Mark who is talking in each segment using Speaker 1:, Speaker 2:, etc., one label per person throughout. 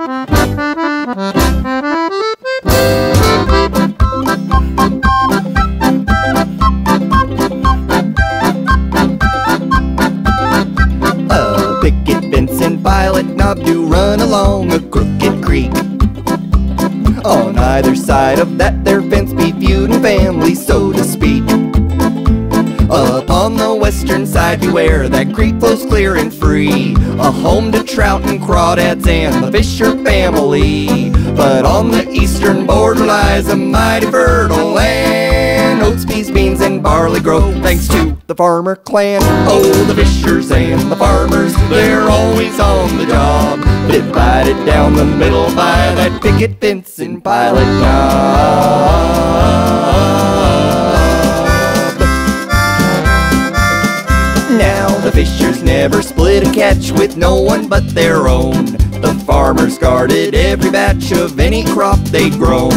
Speaker 1: A picket fence and pilot knob do run along a crooked creek. On either side of that there fence be feuding families, so to speak. Upon the western side beware that creek flows clear and free. A home to trout and crawdads and the Fisher family. But on the eastern border lies a mighty fertile land. Oats, peas, beans, and barley grow thanks to the farmer clan. Oh, the fishers and the farmers, they're always on the job. Divided down the middle by that picket fence and pilot knob. Fishers never split a catch with no one but their own. The farmers guarded every batch of any crop they'd grown.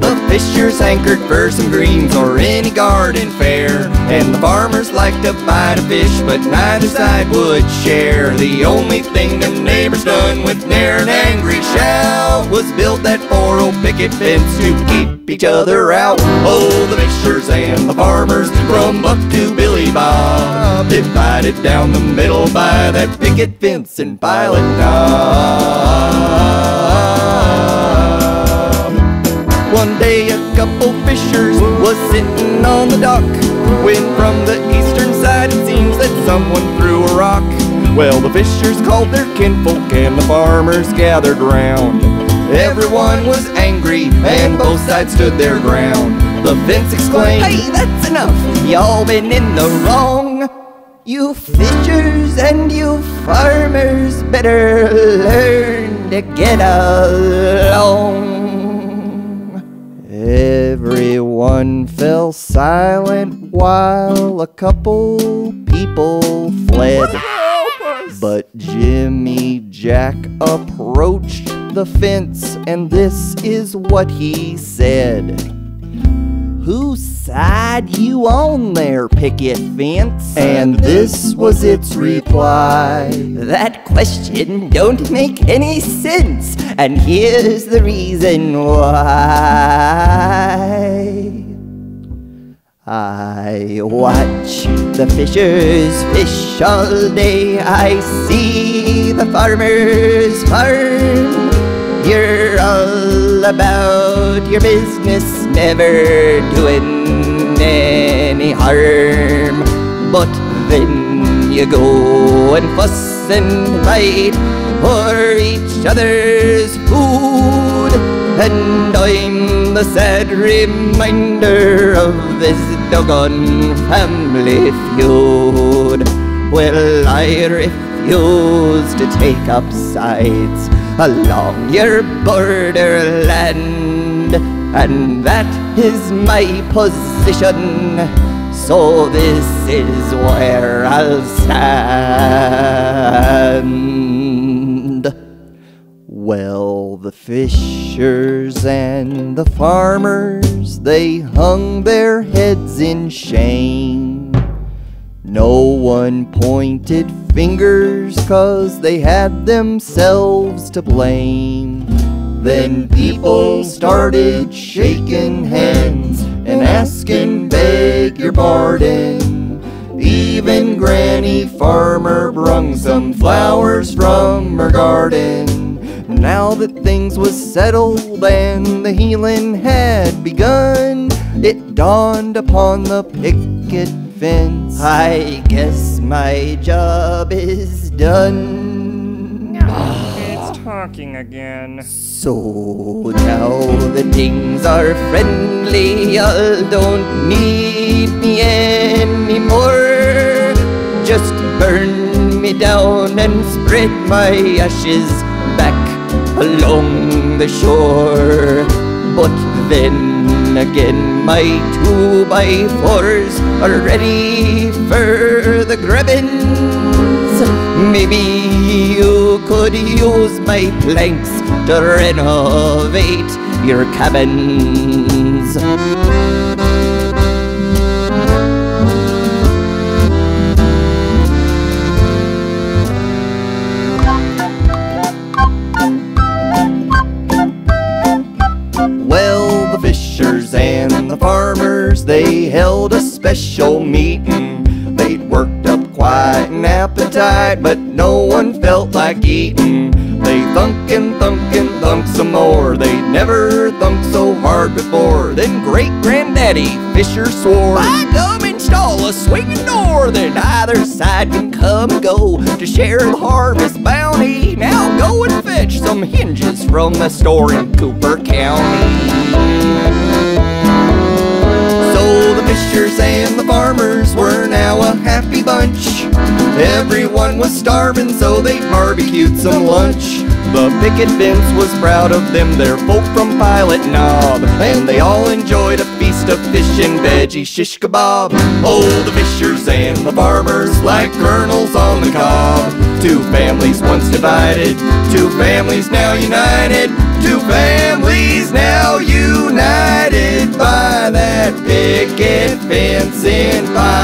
Speaker 1: The fishers anchored for some greens or any garden fare. And the farmers liked to bite a fish, but neither side would share. The only thing the neighbors done with near an angry shout was build that four old picket fence to keep each other out. Oh, the fishers and the farmers from Buck to Billy Bob divided down the middle by that picket fence and pilot knob. One day a couple fishers was sitting on the dock when from the eastern side it seems that someone threw a rock. Well, the fishers called their kinfolk and the farmers gathered round. Everyone was angry and both sides stood their ground. The fence exclaimed, Hey, that's enough! Y'all been in the wrong. You fishers and you farmers better learn to get along. Everyone fell silent while a couple people fled. But Jimmy Jack approached the fence, and this is what he said. Whose side you on there, picket fence? And this was its reply. That question don't make any sense, and here's the reason why. I watch the fishers fish all day. I see the farmers farm. You're all about your business, never doing any harm. But then you go and fuss and fight for each other's food. And I'm the sad reminder of this doggone family feud. Well, I refuse to take up sides along your borderland, and that is my position. So this is where I'll stand. Well, the fishers and the farmers, they hung their heads in shame. No one pointed fingers cause they had themselves to blame. Then people started shaking hands and asking, beg your pardon. Even Granny Farmer brung some flowers from her garden. Now that things was settled and the healing had begun, it dawned upon the picket fence. I guess my job is done.
Speaker 2: Talking again.
Speaker 1: So now the things are friendly, y'all don't need me anymore. Just burn me down and spread my ashes back along the shore. But then again, my two by fours are ready for the grabbings. Maybe you could use my planks to renovate your cabins. Well, the fishers and the farmers, they held a special meeting. They'd worked up quite an appetite, but no one felt like eating. They thunk and thunk and thunk some more. They'd never thunk so hard before. Then great granddaddy Fisher swore, By gum install a swinging door that either side can come and go to share the harvest bounty. Now go and fetch some hinges from the store in Cooper County. So the fishers and the farmers were now a happy bunch. Everyone was starving, so they barbecued some lunch. The picket fence was proud of them, their folk from Pilot Knob. And they all enjoyed a feast of fish and veggie shish kebab. Oh, the fishers and the farmers, like kernels on the cob. Two families once divided, two families now united. Two families now united by that picket fence in Pilot